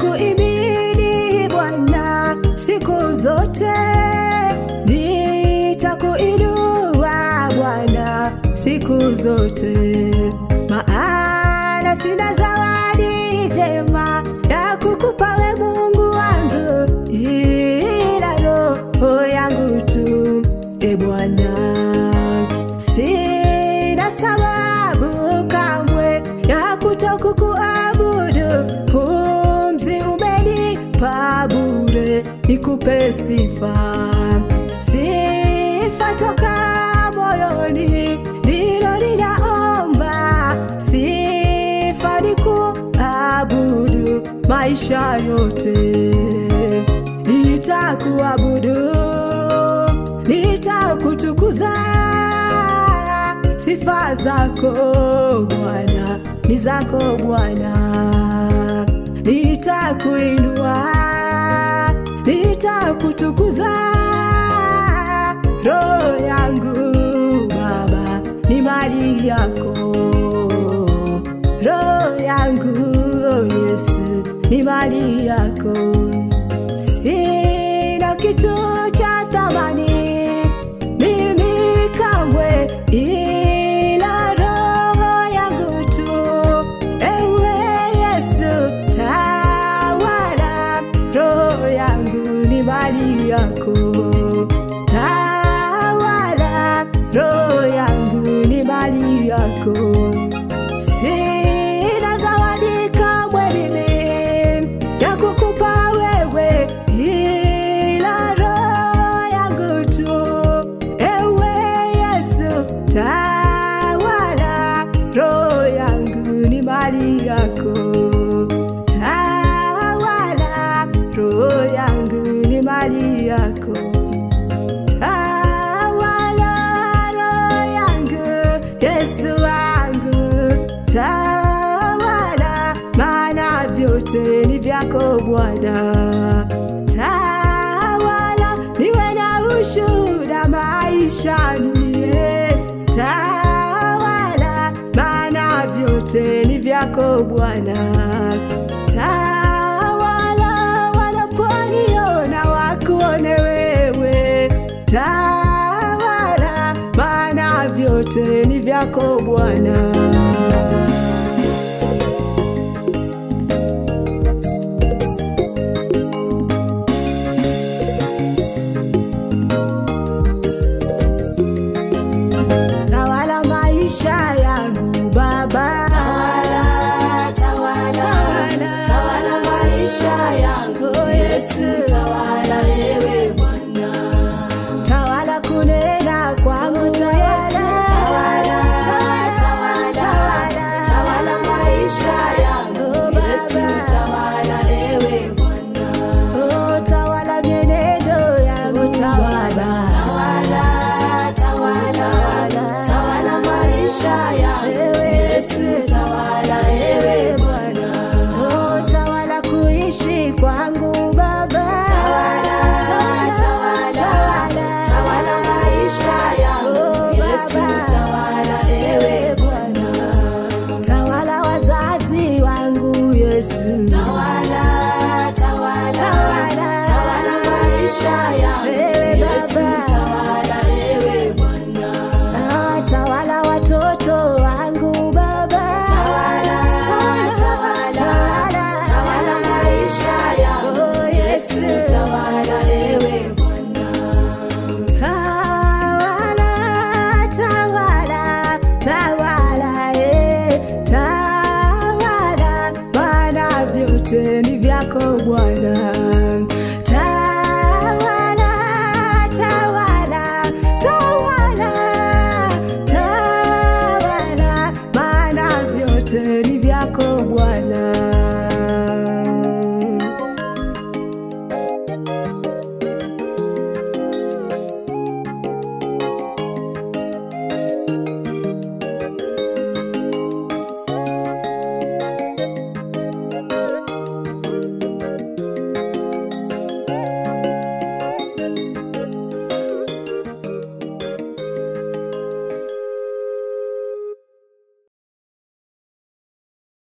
nitakuibidi Bwana siku zote, nitakuinua Bwana siku zote, maana sina nikupe sifa sifa toka moyoni, ndilo ninaomba. Sifa ni kuabudu maisha yote, nitakuabudu, nitakutukuza. Sifa zako Bwana ni zako Bwana, nitakuinua, nitakutukuza roho yangu Baba ni mali yako, roho yangu oh Yesu ni mali yako. Yako tawala, roho yangu ni mali yako. Vyote ni vyako Bwana. Tawala, niwe na ushuhuda maishani, tawala, maana vyote ni vyako Bwana. Vyako Bwana. Maisha yangu Baba, Tawala, yangu Yesu. começar. Livia con